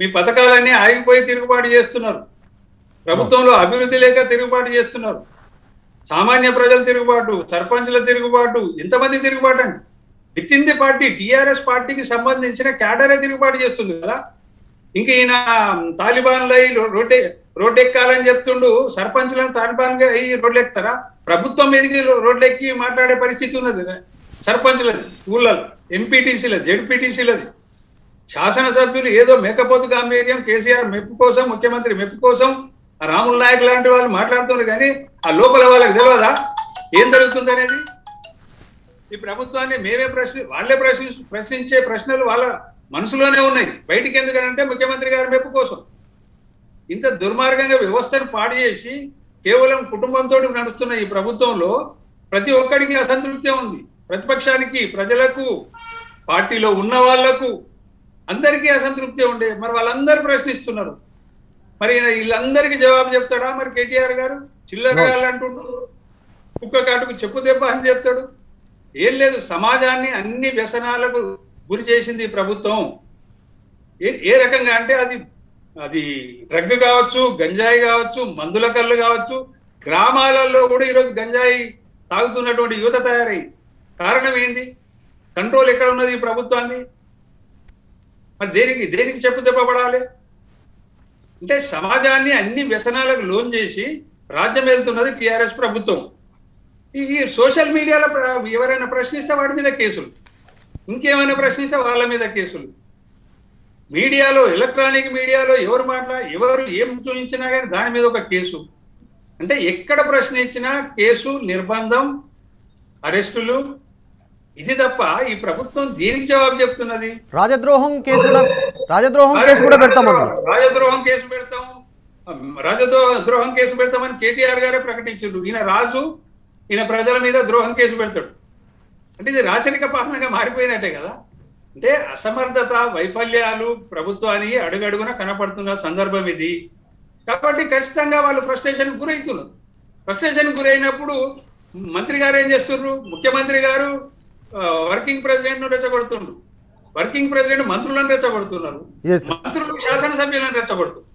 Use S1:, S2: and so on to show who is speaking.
S1: మీ పథకాలన్నీ ఆగిపోయి తిరుగుబాటు చేస్తున్నారు. ప్రభుత్వంలో అభివృద్ధి లేక తిరుగుబాటు చేస్తున్నారు. సామాన్య ప్రజల తిరుగుబాటు సర్పంచ్ల తిరుగుబాటు ఎంతమంది తిరుగుబాటు అండి. With in the party TRS పార్టీకి సంబంధించిన క్యాడరే తిరుగుబాటు చేస్తుంది కదా. ఇంకా ఈయన తాలిబాన్లు రోడ్డే రోడ్డెక్కాలని చెప్తుండు సర్పంచ్లను తాలిబాన్గా అయ్యి రోడ్లెక్కుతారా? ప్రభుత్వం మీదకి రోడ్లెక్కి మాట్లాడే పరిస్థితి ఉన్నది కదా. సర్పంచ్లది ఊళ్ళలో ఎంపీటీసీలది జెడ్పీటీసీలది. శాసనసభ్యులు ఏదో మేకపోతు గాంభీర్యం కేసీఆర్ మెప్పు కోసం ముఖ్యమంత్రి మెప్పు కోసం రాముల నాయక్ లాంటి వాళ్ళు మాట్లాడుతున్నారు కానీ ఆ లోపల వాళ్ళకి తెలియదా ఏం జరుగుతుంది అనేది? ఈ ప్రభుత్వాన్ని మేమే ప్రశ్న వాళ్ళే ప్రశ్ని ప్రశ్నించే ప్రశ్నలు వాళ్ళ మనసులోనే ఉన్నాయి. బయటికి ఎందుకంటే ముఖ్యమంత్రి గారి మెప్పు కోసం. ఇంత దుర్మార్గంగా వ్యవస్థను పాడు చేసి కేవలం కుటుంబంతో నడుస్తున్న ఈ ప్రభుత్వంలో ప్రతి ఒక్కడికి అసంతృప్తి ఉంది. ప్రతిపక్షానికి ప్రజలకు పార్టీలో ఉన్న వాళ్ళకు అందరికీ అసంతృప్తి ఉండే మరి వాళ్ళందరూ ప్రశ్నిస్తున్నారు. మరి వీళ్ళందరికీ జవాబు చెప్తాడా? మరి కేటీఆర్ గారు? చిల్లర అంటుండ్రు కుక్క కాటుకు చెప్పు దెబ్బ అని చెప్తాడు. ఏం లేదు సమాజాన్ని అన్ని వ్యసనాలకు గురి చేసింది ఈ ప్రభుత్వం. ఏ ఏ రకంగా అంటే అది అది డ్రగ్ కావచ్చు గంజాయి కావచ్చు మందుల కళ్ళు కావచ్చు గ్రామాలలో కూడా ఈరోజు గంజాయి తాగుతున్నటువంటి యువత తయారై. కారణం ఏంది? కంట్రోల్ ఎక్కడ ఉన్నది ఈ ప్రభుత్వాన్ని? మరి దేనికి దేనికి చెప్పు తెప్పబడాలి అంటే సమాజాన్ని అన్ని వ్యసనాలకు లోన్ చేసి రాజ్యం వెళ్తున్నది టిఆర్ఎస్ ప్రభుత్వం. ఈ సోషల్ మీడియాలో ఎవరైనా ప్రశ్నిస్తే వాడి మీద కేసులు. ఇంకేమైనా ప్రశ్నిస్తే వాళ్ళ మీద కేసులు. మీడియాలో ఎలక్ట్రానిక్ మీడియాలో ఎవరు మాట్లా ఎవరు ఏం చూపించినా కానీ దాని మీద ఒక కేసు. అంటే ఎక్కడ ప్రశ్నించినా కేసు నిర్బంధం అరెస్టులు ఇది తప్ప ఈ ప్రభుత్వం దేనికి జవాబు చెప్తున్నది.
S2: రాజద్రోహం కేసు కూడా రాజద్రోహం కేసు కూడా పెడతామన్నారు
S1: రాజద్రోహం కేసు పెడతాం రాజద్రోహ ద్రోహం కేసు పెడతామని కేటీఆర్ గారే ప్రకటించారు ఈయన రాజు ఈయన ప్రజల మీద ద్రోహం కేసు పెడతాడు. అంటే ఇది రాచరిక పాలనగా మారిపోయినట్టే కదా. అంటే అసమర్థత వైఫల్యాలు ప్రభుత్వానికి అడుగడుగున కనపడుతున్న సందర్భం ఇది. కాబట్టి ఖచ్చితంగా వాళ్ళు ఫ్రస్ట్రేషన్ గురవుతున్నారు ఫ్రస్ట్రేషన్ గురైనప్పుడు మంత్రి గారు ఏం చేస్తున్నారు? ముఖ్యమంత్రి గారు వర్కింగ్ ప్రెసిడెంట్ను రెచ్చగొడుతుండ్రు. వర్కింగ్ ప్రెసిడెంట్ మంత్రులను రెచ్చగొడుతున్నారు. మంత్రులు శాసనసభ్యులను రెచ్చగొడుతున్నారు.